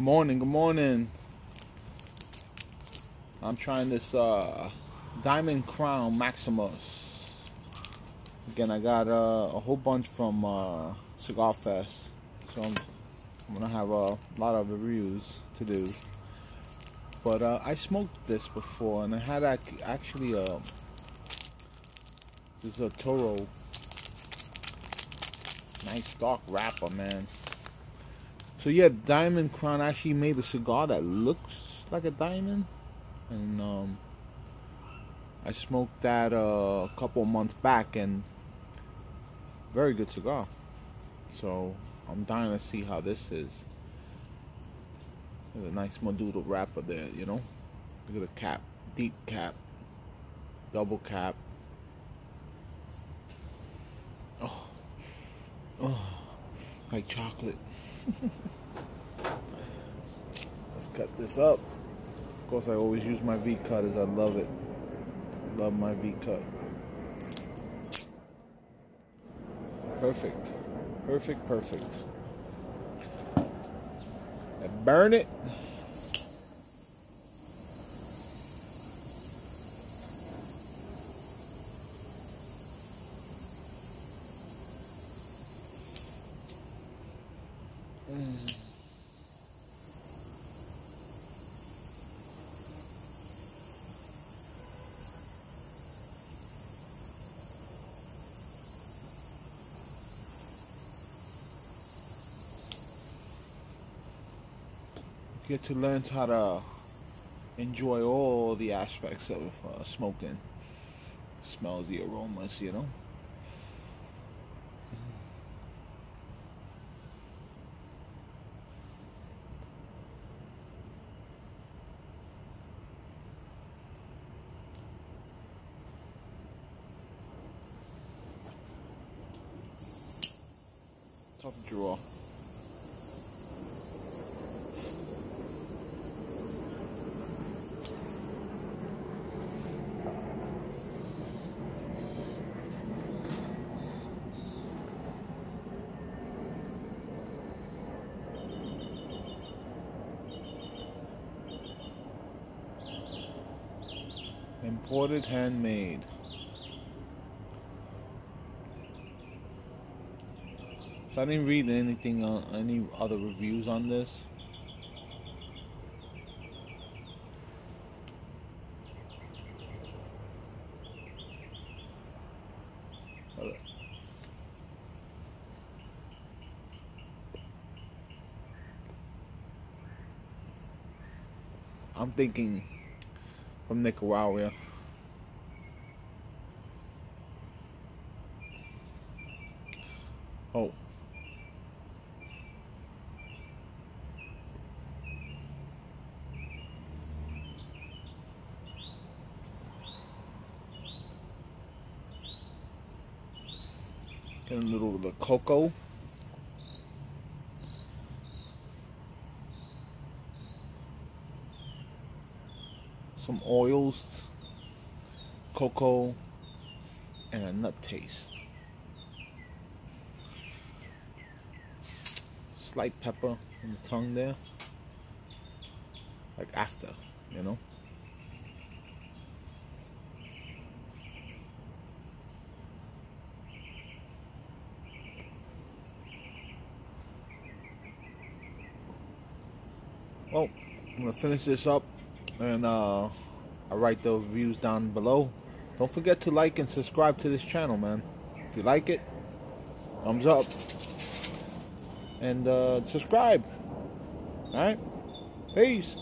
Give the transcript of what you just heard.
morning, good morning. I'm trying this uh, Diamond Crown Maximus. Again, I got uh, a whole bunch from uh, Cigar Fest, so I'm, I'm, gonna have a lot of reviews to do. But uh, I smoked this before, and I had actually a uh, this is a Toro, nice dark wrapper, man. So yeah, Diamond Crown actually made a cigar that looks like a diamond, and um, I smoked that uh, a couple months back, and very good cigar. So I'm dying to see how this is. There's a nice Maduro wrapper there, you know. Look at the cap, deep cap, double cap. Oh, oh, like chocolate. Let's cut this up. Of course, I always use my V cutters. I love it. Love my V cut. Perfect. Perfect, perfect. And burn it. Mm. Get to learn how to enjoy all the aspects of uh, smoking. Smells the aromas, you know. Tough draw. Imported handmade. So I didn't read anything on any other reviews on this. I'm thinking from Nicaragua. Oh. Getting a little of the cocoa. some oils, cocoa, and a nut taste. Slight pepper on the tongue there. Like after, you know? Well, I'm gonna finish this up and uh, I'll write the reviews down below. Don't forget to like and subscribe to this channel, man. If you like it, thumbs up. And uh, subscribe. Alright? Peace.